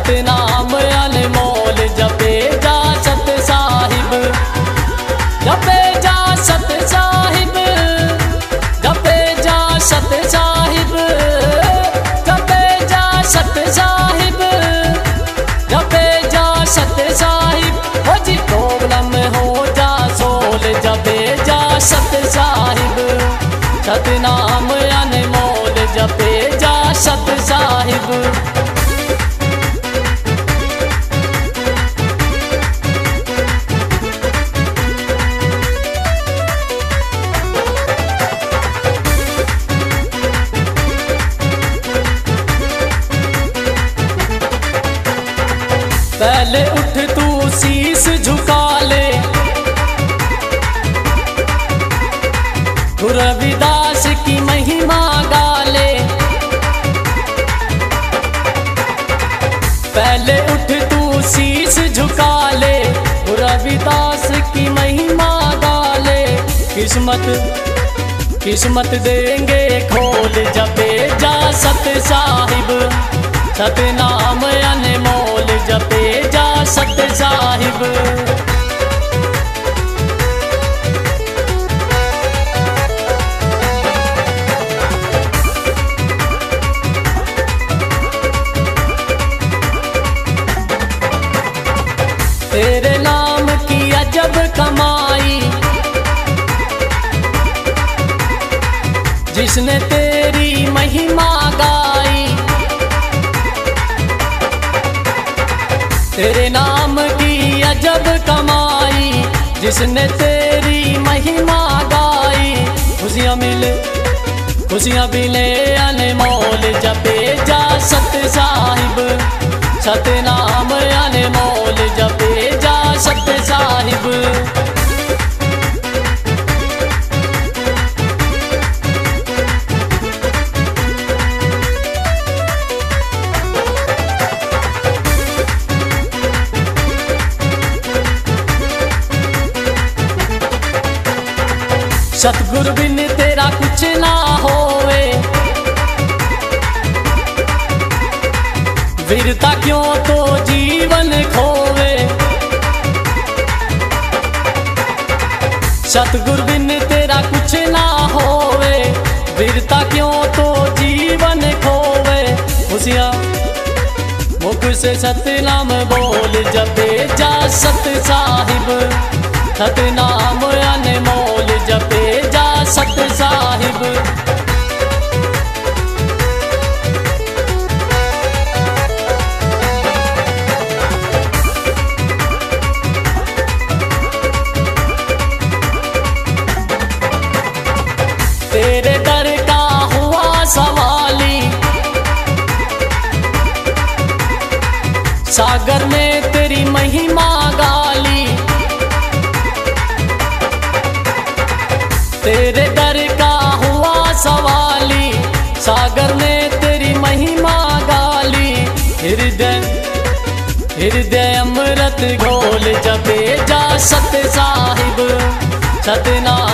सतनाम अनमोल जपे जा सत साहिब। जपे जा सत साहिब, जपे जा सत साहिब, जपे जा सत साहिब, जपे जा सत साहिब। हो जी, प्रॉब्लम हो जा, सोल जपे जा सत साहिब। सतनाम पहले उठ, तू शीस झुका ले। रविदास की महिमा गा ले पहले उठ, तू शीस झुका ले। रविदास की महिमा गा ले किस्मत किस्मत देंगे खोल, जपे जा सत साहिब। सतनाम अनमोल तेरे नाम की अजब कमाई। जिसने तेरी महिमा गाई। तेरे नाम की अजब कमाई। जिसने तेरी महिमा गाई। खुशियाँ मिले खुशियाँ मिले अनमोल सतगुरु बिन, तेरा कुछ ना होवे। वीरता क्यों तो जीवन खोवे? सतगुरु बिन, तेरा कुछ ना होवे। वीरता क्यों तो जीवन खोवे? खुशियाँ मुख से सतनाम बोल जपे जा सत साहिब। सतनाम अनमोल जपे जा सत सागर ने तेरी महिमा गाली हृदय हृदय अमृत घोल जबे जा सत साहिब सतनाम